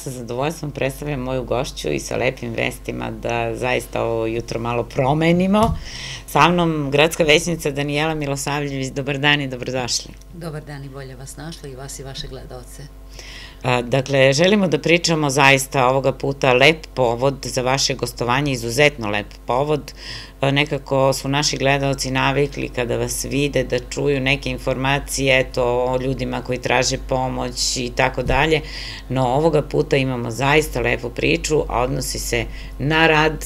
sa zadovoljstvom predstavljam moju gošću i sa lepim vestima da zaista ovo jutro malo promenimo. Sa mnom gradska većnica Danijela Milosavljević, dobar dan i dobrodošli. Dobar dan i bolje vas našla i vas i vaše gledalce. Dakle, želimo da pričamo zaista ovoga puta lep povod za vaše gostovanje, izuzetno lep povod. Nekako su naši gledalci navikli kada vas vide da čuju neke informacije eto, o ljudima koji traže pomoć i tako dalje, no ovoga puta imamo zaista lepu priču, a odnosi se na rad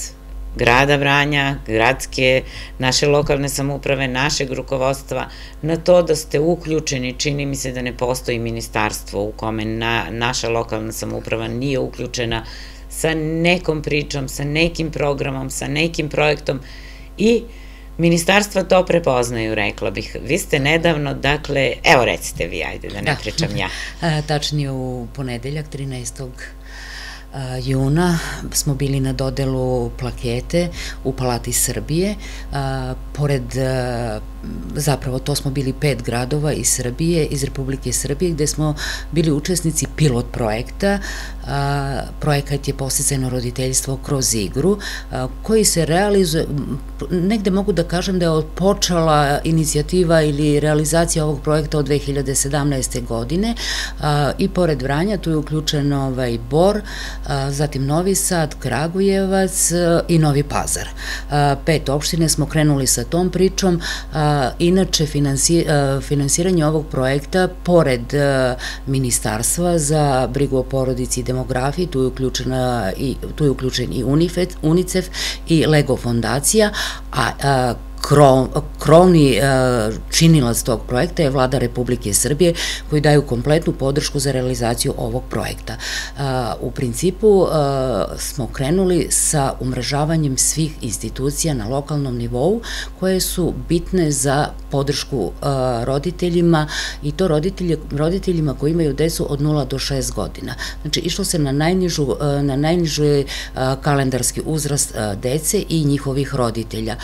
grada Vranja, gradske, naše lokalne samuprave, našeg rukovodstva, na to da ste uključeni, čini mi se da ne postoji ministarstvo u kome na, naša lokalna samuprava nije uključena sa nekom pričom, sa nekim programom, sa nekim projektom i Ministarstva to prepoznaju, rekla bih. Vi ste nedavno, dakle, evo recite vi, ajde da ne da. pričam ja. Tačnije u ponedeljak, 13 juna smo bili na dodelu plakete u Palati Srbije. Pored, zapravo to smo bili pet gradova iz Srbije, iz Republike Srbije, gde smo bili učesnici pilot projekta. Projekat je posticajno roditeljstvo kroz igru, koji se realizuje, negde mogu da kažem da je počela inicijativa ili realizacija ovog projekta od 2017. godine i pored Vranja tu je uključen ovaj Bor, zatim Novi Sad, Kragujevac i Novi Pazar. Pet opštine smo krenuli sa tom pričom, inače finansiranje ovog projekta, pored Ministarstva za brigu o porodici i demografiji, tu je, uključena i, tu je uključen i UNICEF i LEGO fondacija, a krov, krovni e, činilac tog projekta je vlada Republike Srbije koji daju kompletnu podršku za realizaciju ovog projekta. E, u principu e, smo krenuli sa umrežavanjem svih institucija na lokalnom nivou koje su bitne za podršku roditeljima i to roditelje, roditeljima koji imaju decu od 0 do 6 godina. Znači išlo se na najnižu, na najnižu kalendarski uzrast dece i njihovih roditelja.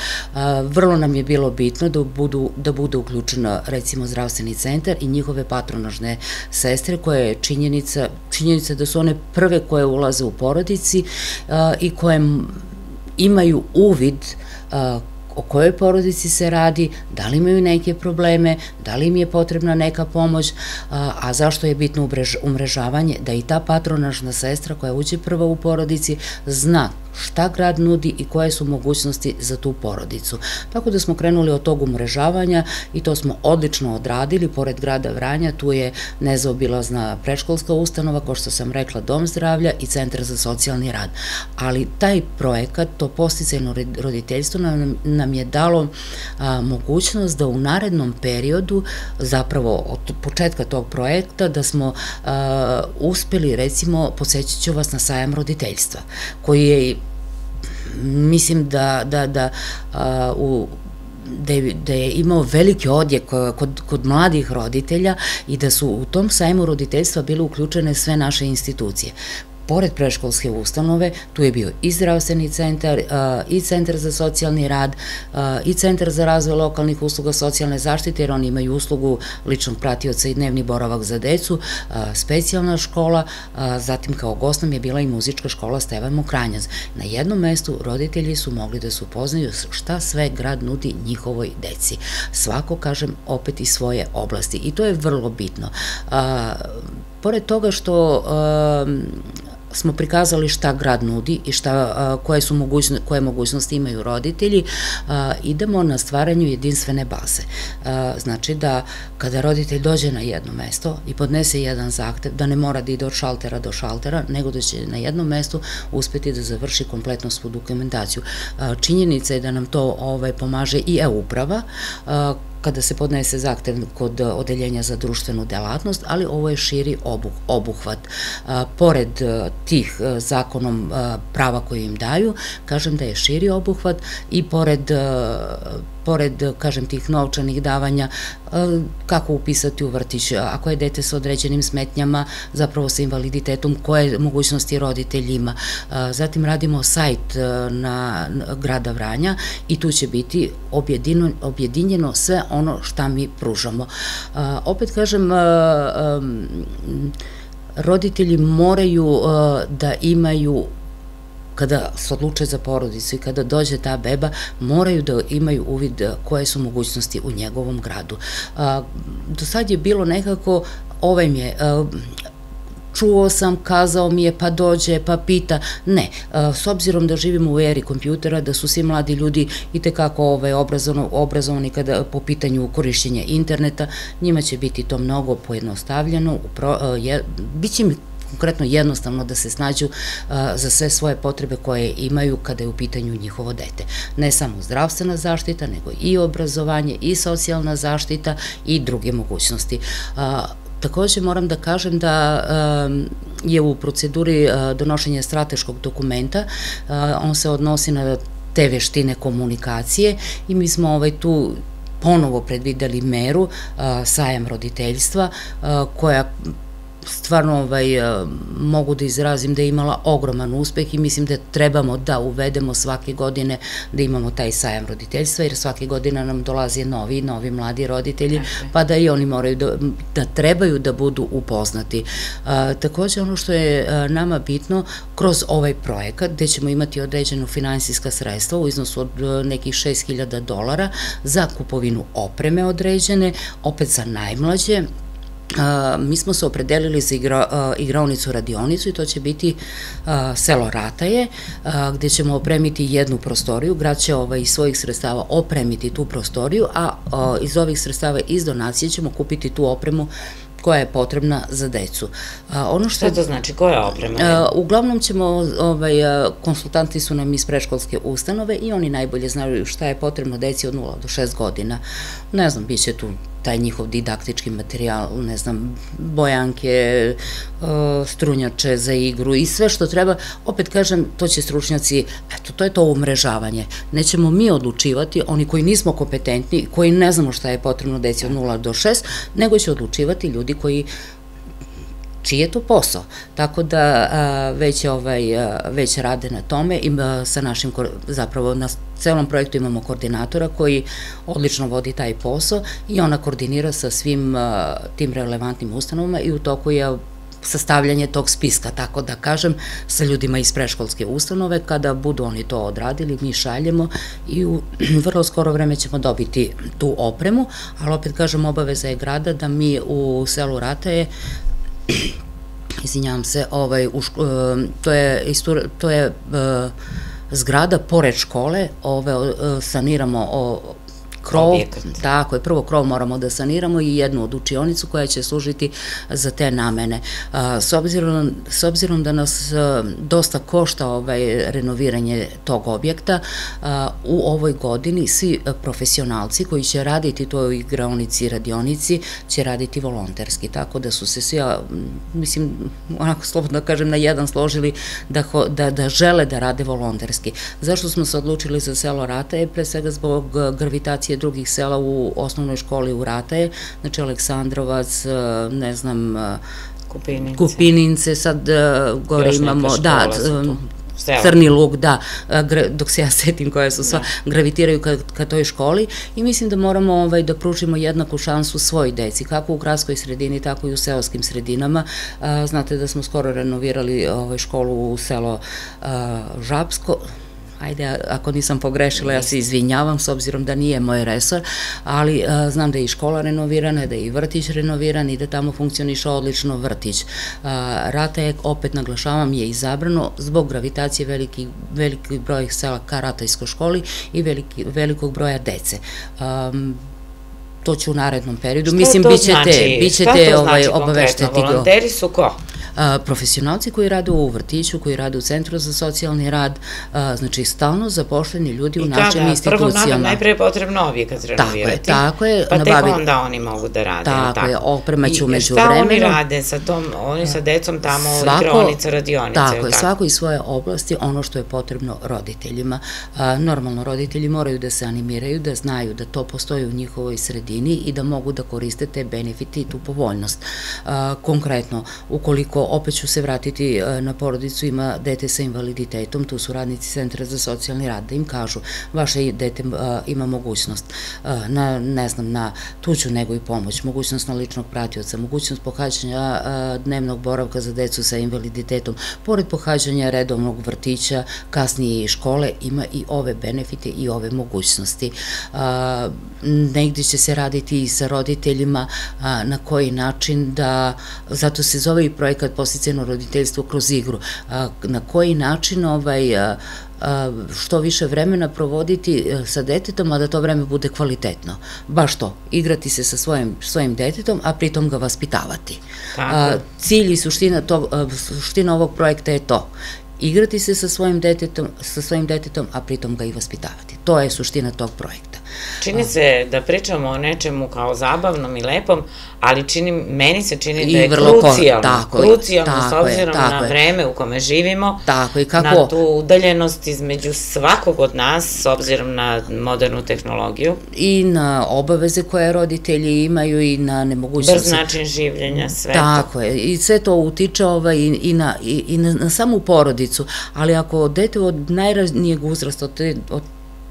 Vrlo Vrlo nam je bilo bitno da budu, da bude uključena recimo zdravstveni centar i njihove patronažne sestre koje je činjenica, činjenica da su one prve koje ulaze u porodici a, i koje imaju uvid a, o kojoj porodici se radi, da li imaju neke probleme, da li im je potrebna neka pomoć, a, zašto je bitno umrežavanje, da i ta patronažna sestra koja uđe prva u porodici zna šta grad nudi i koje su mogućnosti za tu porodicu. Tako da smo krenuli od tog umrežavanja i to smo odlično odradili, pored grada Vranja tu je nezaobilazna preškolska ustanova, kao što sam rekla, Dom zdravlja i Centar za socijalni rad. Ali taj projekat, to posticajno roditeljstvo nam je dalo a, mogućnost da u narednom periodu, zapravo od početka tog projekta, da smo a, uspeli, recimo, posećit ću vas na sajam roditeljstva, koji je mislim da, da, da a, u da je, da je imao veliki odjek kod, kod mladih roditelja i da su u tom sajmu roditeljstva bile uključene sve naše institucije pored preškolske ustanove, tu je bio i zdravstveni centar, i centar za socijalni rad, i centar za razvoj lokalnih usluga socijalne zaštite, jer oni imaju uslugu ličnog pratioca i dnevni boravak za decu, specijalna škola, zatim kao gost nam je bila i muzička škola Stevan Mokranjac. Na jednom mestu roditelji su mogli da se upoznaju šta sve grad nudi njihovoj deci. Svako, kažem, opet iz svoje oblasti i to je vrlo bitno. Pored toga što smo prikazali šta grad nudi i šta, koje, su mogućnosti, koje mogućnosti imaju roditelji, idemo na stvaranju jedinstvene baze. Znači da kada roditelj dođe na jedno mesto i podnese jedan zahtev, da ne mora da ide od šaltera do šaltera, nego da će na jednom mestu uspeti da završi kompletno svu dokumentaciju. Činjenica je da nam to ovaj, pomaže i e-uprava, kada se podnese zahtev kod odeljenja za društvenu delatnost, ali ovo je širi obuh, obuhvat. Pored tih zakonom prava koje im daju, kažem da je širi obuhvat i pored pored, kažem, tih novčanih davanja, kako upisati u vrtić, ako je dete sa određenim smetnjama, zapravo sa invaliditetom, koje mogućnosti roditelj ima. Zatim radimo sajt na grada Vranja i tu će biti objedinjeno sve ono šta mi pružamo. Opet kažem, roditelji moraju da imaju kada se odluče za porodicu i kada dođe ta beba, moraju da imaju uvid koje su mogućnosti u njegovom gradu. Do sad je bilo nekako, ovaj mi je, čuo sam, kazao mi je, pa dođe, pa pita. Ne, s obzirom da živimo u eri kompjutera, da su svi mladi ljudi i tekako ovaj, obrazovani, kada, po pitanju korišćenja interneta, njima će biti to mnogo pojednostavljeno, upro, je, bit će mi konkretno jednostavno da se snađu za sve svoje potrebe koje imaju kada je u pitanju njihovo dete. Ne samo zdravstvena zaštita, nego i obrazovanje, i socijalna zaštita i druge mogućnosti. Takođe moram da kažem da je u proceduri donošenja strateškog dokumenta, on se odnosi na te veštine komunikacije i mi smo ovaj tu ponovo predvideli meru sajam roditeljstva koja stvarno ovaj, e, mogu da izrazim da je imala ogroman uspeh i mislim da trebamo da uvedemo svake godine da imamo taj sajam roditeljstva, jer svake godine nam dolaze novi, novi mladi roditelji, pa da i oni moraju da, da trebaju da budu upoznati. A, takođe, ono što je a, nama bitno, kroz ovaj projekat, gde ćemo imati određenu finansijska sredstva u iznosu od a, nekih 6000 dolara za kupovinu opreme određene, opet za najmlađe, mi smo se opredelili za igra, igraonicu radionicu i to će biti selo Rataje, gde ćemo opremiti jednu prostoriju, grad će ovaj, iz svojih sredstava opremiti tu prostoriju, a iz ovih sredstava iz donacije ćemo kupiti tu opremu koja je potrebna za decu. ono što Šta to znači? Koja oprema? uglavnom ćemo, ovaj, konsultanti su nam iz preškolske ustanove i oni najbolje znaju šta je potrebno deci od 0 do 6 godina. Ne znam, bit će tu taj njihov didaktički materijal, ne znam, bojanke, e, strunjače za igru i sve što treba, opet kažem, to će stručnjaci, eto, to je to umrežavanje. Nećemo mi odlučivati, oni koji nismo kompetentni, koji ne znamo šta je potrebno deci od 0 do 6, nego će odlučivati ljudi koji čiji je to posao. Tako da već, ovaj, već rade na tome i sa našim, zapravo na celom projektu imamo koordinatora koji odlično vodi taj posao i ona koordinira sa svim tim relevantnim ustanovama i u toku je sastavljanje tog spiska, tako da kažem, sa ljudima iz preškolske ustanove, kada budu oni to odradili, mi šaljemo i u vrlo skoro vreme ćemo dobiti tu opremu, ali opet kažem, obaveza je grada da mi u selu Rataje izvinjavam se, ovaj, u ško, to je, istur, to je zgrada pored škole, ove, saniramo o, krov, objekat. tako je, prvo krov moramo da saniramo i jednu od učionicu koja će služiti za te namene. S obzirom, s obzirom da nas dosta košta ovaj renoviranje tog objekta, u ovoj godini svi profesionalci koji će raditi to igraonici i radionici će raditi volonterski, tako da su se svi, mislim, onako slobodno da kažem, na jedan složili da, da, da žele da rade volonterski. Zašto smo se odlučili za selo Rata je pre svega zbog gravitacije drugih sela u osnovnoj školi u Rataje, znači Aleksandrovac, e, ne znam, e, Kupinince. Kupinince, sad e, gore imamo, da, Sela. Crni luk, da, dok se ja setim koje su sva, da. gravitiraju ka, ka toj školi i mislim da moramo ovaj, da pružimo jednaku šansu svoj deci, kako u gradskoj sredini, tako i u seoskim sredinama. znate da smo skoro renovirali ovaj, školu u selo Žapsko, ajde, ako nisam pogrešila, ja se izvinjavam s obzirom da nije moj resor, ali a, e, znam da je i škola renovirana, da je i vrtić renoviran i da tamo funkcioniša odlično vrtić. A, Rata je, opet naglašavam, je izabrano zbog gravitacije veliki, veliki broj sela ka Ratajskoj školi i veliki, velikog broja dece. A, to će u narednom periodu. Što Mislim, to bićete, znači? bićete Šta to ovaj, znači obavešteni. Volonteri su ko? Profesionalci koji rade u vrtiću, koji rade u Centru za socijalni rad, znači stalno zapošljeni ljudi u našim institucijama. I kada, prvo nama najpre je potrebno objekat renovirati. Tako je, tako je. Pa tek onda oni mogu da rade. Tako, tako. je, oprema ću među vremenom. I šta oni rade sa tom, oni sa decom tamo, svako, igraonica, radionica. Tako je, svako iz svoje oblasti ono što je potrebno roditeljima. Normalno, roditelji moraju da se animiraju, da znaju da to postoji u njihovoj sredini i da mogu da koriste te benefite i tu povoljnost. Konkretno, ukoliko Ako opet ću se vratiti e, na porodicu, ima dete sa invaliditetom, tu su radnici Centra za socijalni rad, da im kažu, vaše dete ima mogućnost na, ne znam, na tuđu nego i pomoć, mogućnost na ličnog pratioca, mogućnost pohađanja dnevnog boravka za decu sa invaliditetom, pored pohađanja redovnog vrtića, kasnije i škole, ima i ove benefite i ove mogućnosti. Negde će se raditi i sa roditeljima na koji način da, zato se zove i projekat posticajno roditeljstvo kroz igru, na koji način ovaj, što više vremena provoditi e, sa detetom, a da to vreme bude kvalitetno. Baš to, igrati se sa svojim, svojim detetom, a pritom ga vaspitavati. Tako. Cilj i suština, tog, suština ovog projekta je to igrati se sa svojim detetom, sa svojim detetom, a pritom ga i vaspitavati. To je suština tog projekta. Čini se da pričamo o nečemu kao zabavnom i lepom, ali čini, meni se čini da je krucijalno, tako krucijalno tako s obzirom je, na vreme u kome živimo, tako i kako, na tu udaljenost između svakog od nas s obzirom na modernu tehnologiju. I na obaveze koje roditelji imaju i na nemogućnost. Brz način življenja, sve tako to. Tako je, i sve to utiče ovaj, i, i, na, i, i na, na samu porodicu, ali ako dete od najranijeg uzrasta, od, te, od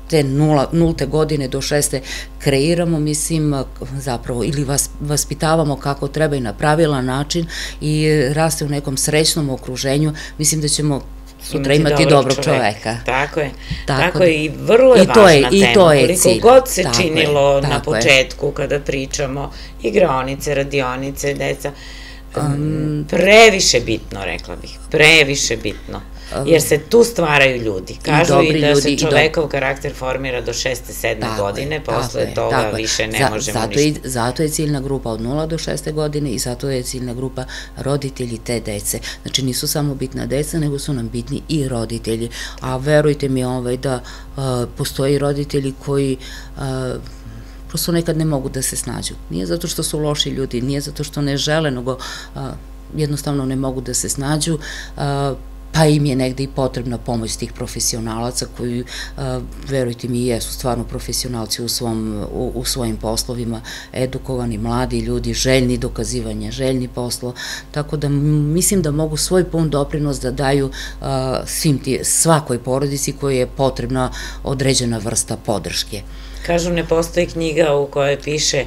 te nula, nulte godine do šeste kreiramo, mislim, zapravo, ili vas, vaspitavamo kako treba i na pravilan način i raste u nekom srećnom okruženju, mislim da ćemo sutra imati, imati dobrog čoveka. čoveka. Tako je. Tako, tako je i vrlo je i to važna je, tema. I to je Koliko cilj. god se tako činilo je, na početku je. kada pričamo igraonice, radionice, deca, um, previše bitno, rekla bih. Previše bitno. Jer se tu stvaraju ljudi. Kažu i, i da ljudi, se čovekov do... karakter formira do 6. 7. godine, posle je, toga tako više ne Za, možemo zato ništa. I, zato je ciljna grupa od 0 do 6. godine i zato je ciljna grupa roditelji te dece. Znači nisu samo bitna deca, nego su nam bitni i roditelji. A verujte mi ovaj, da uh, postoji roditelji koji uh, prosto nekad ne mogu da se snađu. Nije zato što su loši ljudi, nije zato što ne žele, nego a, jednostavno ne mogu da se snađu, a, pa im je negde i potrebna pomoć tih profesionalaca koji, verujte mi, jesu stvarno profesionalci u, svom, u, u svojim poslovima, edukovani, mladi ljudi, željni dokazivanja, željni poslo, tako da mislim da mogu svoj pun doprinos da daju svim ti, svakoj porodici koji je potrebna određena vrsta podrške. Kažu, ne postoji knjiga u kojoj piše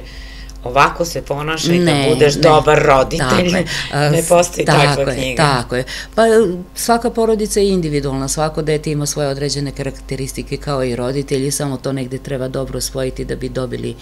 ovako se ponašaj ne, da budeš ne, dobar roditelj. Tako je. ne postoji tako takva je, knjiga. Tako je. Pa svaka porodica je individualna, svako dete ima svoje određene karakteristike kao i roditelji, samo to negde treba dobro osvojiti da bi dobili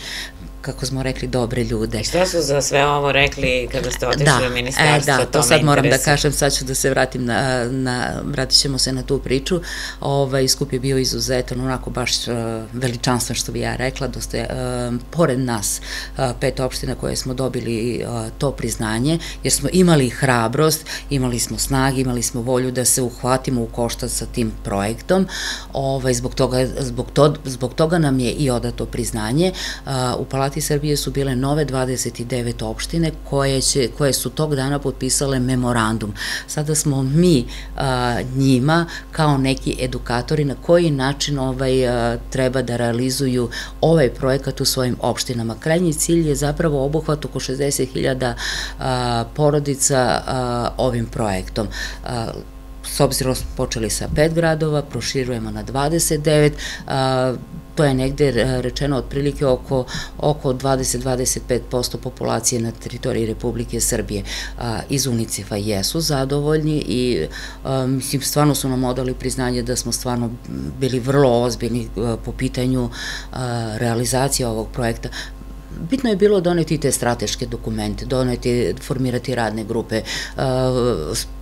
kako smo rekli, dobre ljude. I šta su za sve ovo rekli kada ste otišli da, u ministarstvo? E, da, to, to sad moram da kažem, sad ću da se vratim na, na vratit ćemo se na tu priču. Ovaj, skup je bio izuzetan, onako baš uh, veličanstven što bi ja rekla, dosta je, uh, pored nas uh, pet opština koje smo dobili uh, to priznanje, jer smo imali hrabrost, imali smo snage, imali smo volju da se uhvatimo u koštac sa tim projektom, ovaj, zbog, toga, zbog, to, zbog toga nam je i odato priznanje. Uh, u Palati Hrvati Srbije su bile nove 29 opštine koje, će, koje su tog dana potpisale memorandum. Sada smo mi a, njima kao neki edukatori na koji način ovaj a, treba da realizuju ovaj projekat u svojim opštinama. Krajnji cilj je zapravo obuhvat oko 60.000 porodica a, ovim projektom. S obzirom smo počeli sa pet gradova, proširujemo na 29, a, to je negde rečeno otprilike oko, oko 20-25% populacije na teritoriji Republike Srbije. Iz UNICEF-a jesu zadovoljni i mislim, stvarno su nam odali priznanje da smo stvarno bili vrlo ozbiljni a, po pitanju realizacije ovog projekta bitno je bilo doneti te strateške dokumente, doneti, formirati radne grupe,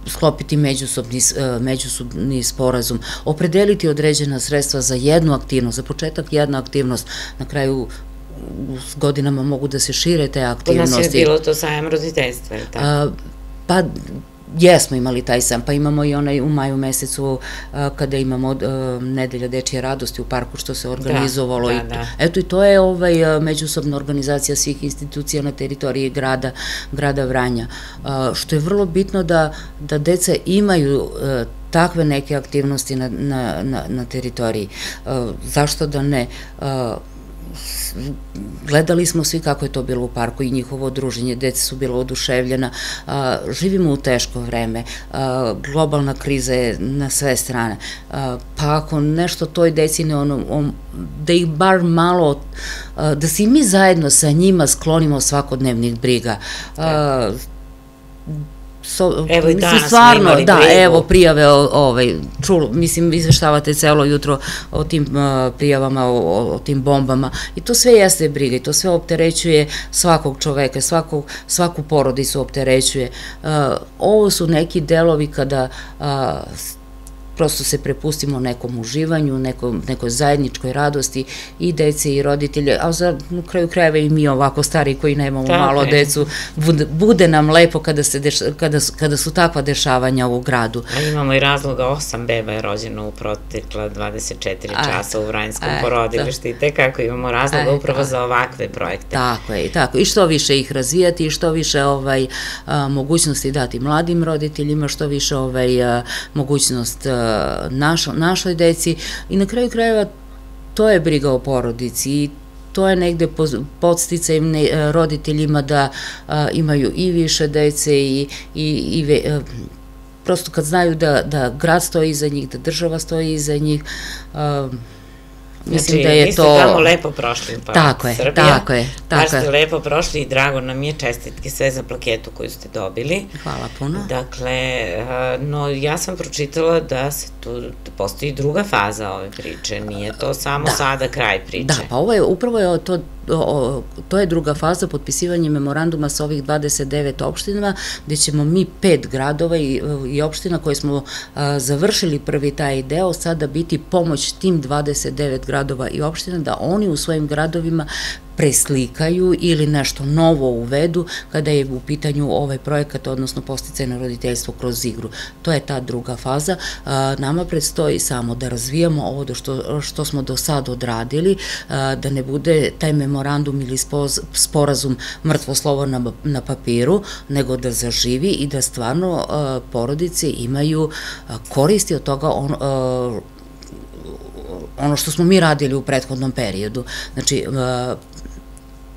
sklopiti međusobni, međusobni sporazum, opredeliti određena sredstva za jednu aktivnost, za početak jedna aktivnost, na kraju s godinama mogu da se šire te aktivnosti. Kod nas je bilo to sajam roditeljstva, je tako? Pa jesmo imali taj sam, pa imamo i onaj u maju mesecu kada imamo nedelja dečje radosti u parku što se organizovalo da, da, i da. eto i to je ovaj međusobna organizacija svih institucija na teritoriji grada grada Vranja što je vrlo bitno da da deca imaju takve neke aktivnosti na, na, na, na teritoriji. zašto da ne? Gledali smo svi kako je to bilo u parku i njihovo druženje, deca su bila oduševljena, a, živimo u teško vreme, globalna kriza je na sve strane, pa ako nešto toj deci ne ono, on, da ih bar malo, da se mi zajedno sa njima sklonimo svakodnevnih briga, so, evo i danas stvarno, da, brigu. evo prijave, ovaj, čulo, mislim, izveštavate celo jutro o tim uh, prijavama, o, o tim bombama i to sve jeste briga i to sve opterećuje svakog čoveka, svakog, svaku porodicu opterećuje. Uh, ovo su neki delovi kada uh, prosto se prepustimo nekom uživanju, nekom, nekoj zajedničkoj radosti i dece i roditelje, a za na kraju krajeva i mi ovako stari koji nemamo Tako malo je. decu, bude, bude nam lepo kada, se deš, kada, kada su takva dešavanja u gradu. A imamo i razloga, osam beba je rođeno u protekla 24 a, časa u Vranjskom porodilištu i te kako imamo razloga a, upravo a, za ovakve projekte. Tako je, tako. I što više ih razvijati i što više ovaj, a, mogućnosti dati mladim roditeljima, što više ovaj, a, mogućnost a, našo, našoj deci. I na kraju krajeva to je briga o porodici i to je negde podsticaj roditeljima da a, imaju i više dece i, i, i ve, a, prosto kad znaju da, da grad stoji iza njih, da država stoji iza njih, a, Mislim znači, da je to... Znači, tamo lepo prošli pa tako je, Srbija. Tako je, tako je. ste lepo prošli i drago nam je čestitke sve za plaketu koju ste dobili. Hvala puno. Dakle, no ja sam pročitala da se tu, da postoji druga faza ove priče, nije to samo da. sada kraj priče. Da, pa ovo je, upravo je to o, to je druga faza potpisivanje memoranduma sa ovih 29 opštinama, gde ćemo mi pet gradova i, i opština koje smo a, završili prvi taj deo, sada biti pomoć tim 29 gradova i opština da oni u svojim gradovima preslikaju ili nešto novo uvedu kada je u pitanju ovaj projekat, odnosno posticajno roditeljstvo kroz igru. To je ta druga faza. Nama predstoji samo da razvijamo ovo što, što smo do sad odradili, da ne bude taj memorandum ili sporazum mrtvo slovo na, na papiru, nego da zaživi i da stvarno porodice imaju koristi od toga on, ono što smo mi radili u prethodnom periodu. Znači,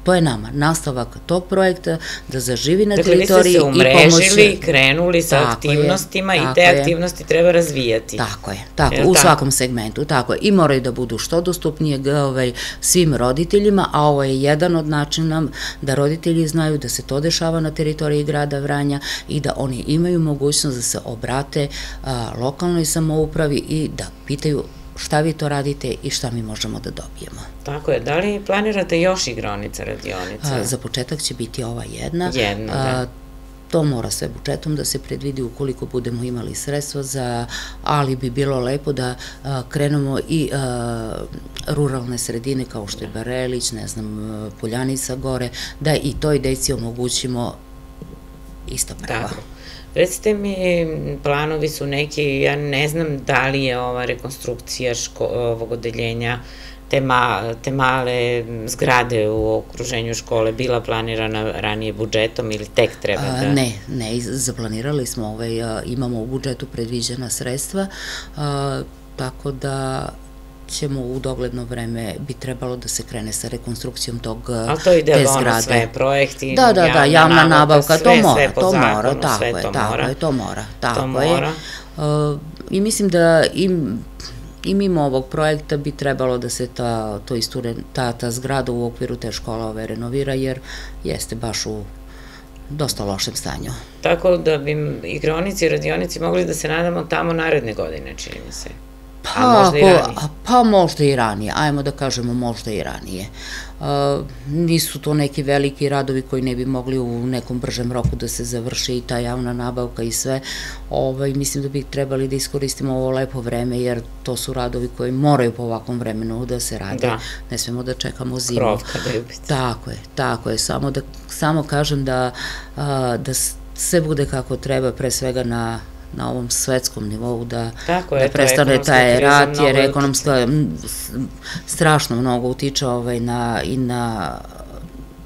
To je nama, nastavak tog projekta, da zaživi na dakle, teritoriji i pomoći... Dakle, vi ste se umrežili, krenuli sa tako aktivnostima je, i te je. aktivnosti treba razvijati. Tako je, tako, je, u tako? svakom segmentu, tako je. I moraju da budu što dostupnije ovaj, svim roditeljima, a ovo je jedan od načina da roditelji znaju da se to dešava na teritoriji grada Vranja i da oni imaju mogućnost da se obrate a, lokalnoj samoupravi i da pitaju šta vi to radite i šta mi možemo da dobijemo. Tako je, da li planirate još igronica, radionica? A, za početak će biti ova jedna. Jedna, da. To mora sve budžetom da se predvidi ukoliko budemo imali sredstva za, ali bi bilo lepo da a, krenemo i a, ruralne sredine kao što je da. Barelić, ne znam, Poljanica gore, da i toj deci omogućimo isto prava. Tako. Recite mi, planovi su neki, ja ne znam da li je ova rekonstrukcija ško, ovog odeljenja te, ma, te male zgrade u okruženju škole bila planirana ranije budžetom ili tek treba da... A, ne, ne, zaplanirali smo, ovaj, imamo u budžetu predviđena sredstva, a, tako da ćemo u dogledno vreme bi trebalo da se krene sa rekonstrukcijom tog Ali to ide ono sve projekti, da, da, da, javna nabavka, sve, to mora, sve to zakonu, mora, tako je, to tako mora. je, to mora, tako to je. Mora. Uh, I mislim da im i mimo ovog projekta bi trebalo da se ta, to isture, ta, ta zgrada u okviru te škola ove renovira, jer jeste baš u dosta lošem stanju. Tako da bi igronici i radionici mogli da se nadamo tamo naredne godine, čini mi se. Pa, a možda i ranije. Pa možda i ranije, ajmo da kažemo možda i ranije. Uh, nisu to neki veliki radovi koji ne bi mogli u nekom bržem roku da se završi i ta javna nabavka i sve. Ovaj, mislim da bi trebali da iskoristimo ovo lepo vreme jer to su radovi koji moraju po ovakvom vremenu da se rade. Da. Ne smemo da čekamo zimu. Krov kada je Tako je, tako je. Samo da samo kažem da, da sve bude kako treba pre svega na na ovom svetskom nivou da, Tako, da prestane taj rat, jer ekonomska strašno mnogo utiče ovaj, na, i na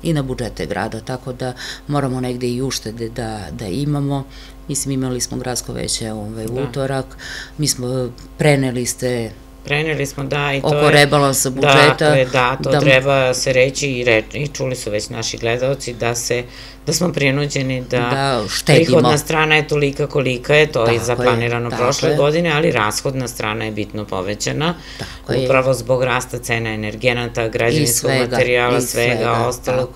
i na budžete grada, tako da moramo negde i uštede da, da imamo. Mislim, imali smo gradsko veće ovaj, da. utorak, mi smo, preneli ste preneli smo da i to oko je... rebalansa budžeta. Dakle, da, to da, treba se reći i, re, i čuli su već naši gledalci da se da smo prinuđeni da, da štedimo. prihodna strana je tolika kolika je, to je zaplanirano prošle je. godine, ali rashodna strana je bitno povećana, tako upravo je. zbog rasta cena energenata, građevinskog materijala, svega, svega ostalog.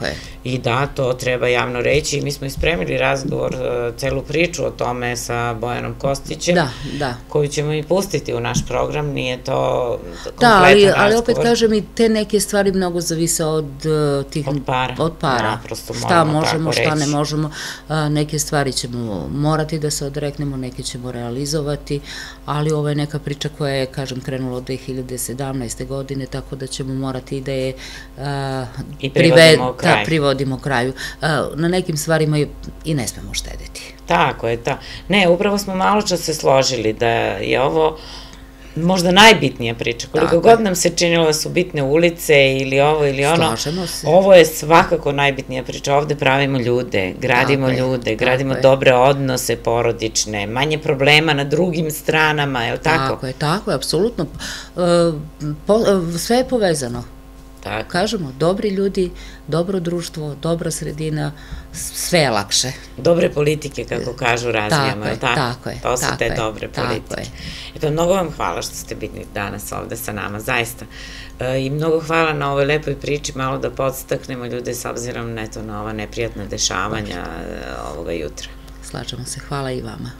I da, to treba javno reći. Mi smo ispremili razgovor, e, celu priču o tome sa Bojanom Kostićem, da, da. koju ćemo i pustiti u naš program, nije to kompletan da, ali, razgovor. ali opet kažem i te neke stvari mnogo zavise od uh, tih... Od para. Od para. Naprosto Šta možemo, šta ne možemo. A, neke stvari ćemo morati da se odreknemo, neke ćemo realizovati, ali ovo je neka priča koja je, kažem, krenula od 2017. godine, tako da ćemo morati i da je... A, I privodimo da, kraju. Da, privodimo kraju. A, na nekim stvarima i ne smemo štedeti. Tako je, ta. Ne, upravo smo malo čas se složili da je ovo možda najbitnija priča. Koliko Tako. god nam se činilo da su bitne ulice ili ovo ili ono, ovo je svakako najbitnija priča. Ovde pravimo ljude, gradimo Tako ljude, gradimo dobre odnose porodične, manje problema na drugim stranama, je li tako? Tako je, tako je, apsolutno. E, po, e, sve je povezano. Tako. Kažemo, dobri ljudi, dobro društvo, dobra sredina, sve je lakše. Dobre politike, kako kažu, razvijamo, tako je tako? Tako je, To su tako te je, dobre politike. Tako je. Eto, mnogo vam hvala što ste bili danas ovde sa nama, zaista. E, I mnogo hvala na ovoj lepoj priči, malo da podstaknemo ljude s obzirom neto, na ova neprijatna dešavanja Dobre. ovoga jutra. Slažemo se, hvala i vama.